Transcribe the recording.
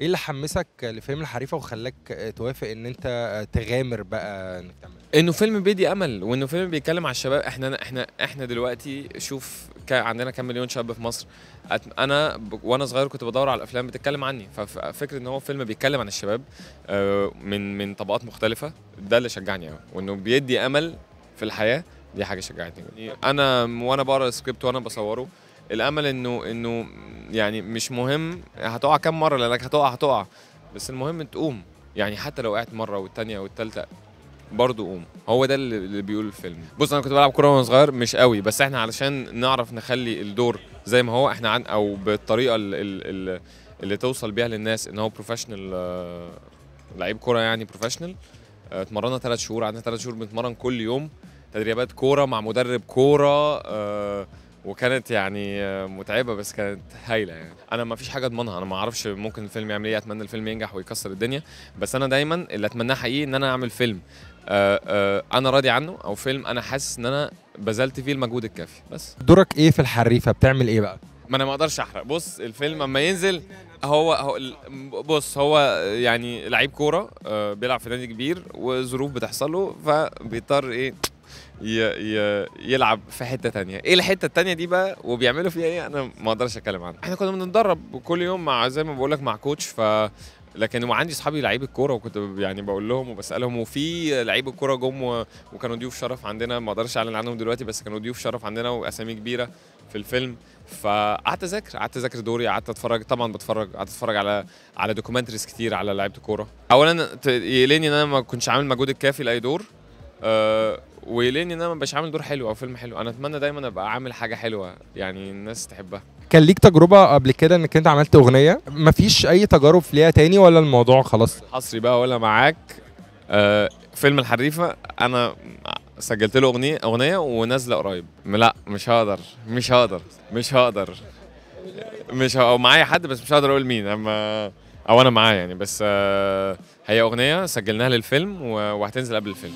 إيه اللي حمسك لفيلم الحريفة وخلاك توافق إن أنت تغامر بقى إنك تعمل إنه فيلم بيدي أمل وإنه فيلم بيتكلم على الشباب. إحنا إحنا إحنا دلوقتي شوف عندنا كام مليون شاب في مصر. أت- أنا ب- وأنا صغير كنت بدور على الأفلام بتتكلم عني. ففكره إن هو فيلم بيتكلم عن الشباب آه، من من طبقات مختلفة ده اللي شجعني قوي وإنه بيدي أمل في الحياة دي حاجة شجعتني. أنا وأنا بقرأ السكريبت وأنا بصوره الأمل إنه إنه يعني مش مهم. هتقع كام مرة؟ لأنك هتقع هتقع. بس المهم تقوم. يعني حتى لو وقعت مرة والتانية والتالتة برضه قوم. هو ده اللي بيقول الفيلم. بص أنا كنت بلعب كورة وأنا صغير مش قوي. بس إحنا علشان نعرف نخلي الدور زي ما هو إحنا عن أو بالطريقة اللي, اللي, اللي توصل بيها للناس إن هو professional لعيب كورة يعني professional اتمرنا ثلاث شهور. قعدنا ثلاث شهور بنتمرن كل يوم. تدريبات كورة مع مدرب كورة آه، وكانت يعني متعبة بس كانت هايلة يعني. أنا ما فيش حاجة أضمنها. أنا ما أعرفش ممكن الفيلم يعمل إيه. أتمنى الفيلم ينجح ويكسر الدنيا. بس أنا دايما اللي أتمناه حقيقي إن أنا أعمل فيلم آه، آه، أنا راضي عنه أو فيلم أنا حاسس إن أنا بذلت فيه المجهود الكافي. بس. دورك إيه في الحريفة؟ بتعمل إيه بقى؟ ما أنا ما أقدرش أحرق. بص الفيلم أما ينزل هو, هو بص هو يعني لعيب كورة آه، بيلعب في نادي كبير وظروف بتحصل له فبيضطر إيه يلعب في حتة تانية. إيه الحتة التانية دي بقى؟ وبيعملوا فيها إيه؟ أنا ما أقدرش أتكلم عنها. إحنا كنا بنتدرب كل يوم مع زي ما بقول لك مع coach ف لكن وعندي أصحابي لعيبة كورة وكنت يعني بقول لهم وبسألهم وفي لعيبة كورة جم وكانوا ضيوف شرف عندنا ما أقدرش أعلن عنهم دلوقتي بس كانوا ضيوف شرف عندنا وأسامي كبيرة في الفيلم. فقعدت أذاكر قعدت أذاكر دوري قعدت أتفرج طبعا بتفرج قعدت أتفرج على على documentaries كتير على لعيبة الكورة. اولا يقلقني إن أنا ما كنتش عامل المجهود الكافي لأي دور. أه ان أنا ما بقاش عامل دور حلو أو فيلم حلو. أنا اتمنى دايما ابقى عامل حاجة حلوة يعني الناس تحبها. كان ليك تجربة قبل كده انك انت عملت اغنية؟ مفيش اي تجارب ليها تاني ولا الموضوع خلاص؟ حصري بقى ولا معاك. أه فيلم الحريفة أنا سجلت له اغنية اغنية ونازلة قريب. لا مش هقدر مش هقدر مش هقدر. مش. أو معايا حد بس مش هقدر أقول مين. اما أو أنا معاه يعني. بس آه، هي أغنية سجلناها للفيلم وهتنزل قبل الفيلم.